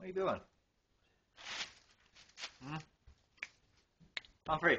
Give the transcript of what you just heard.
What are you doing? Hmm? I'm free.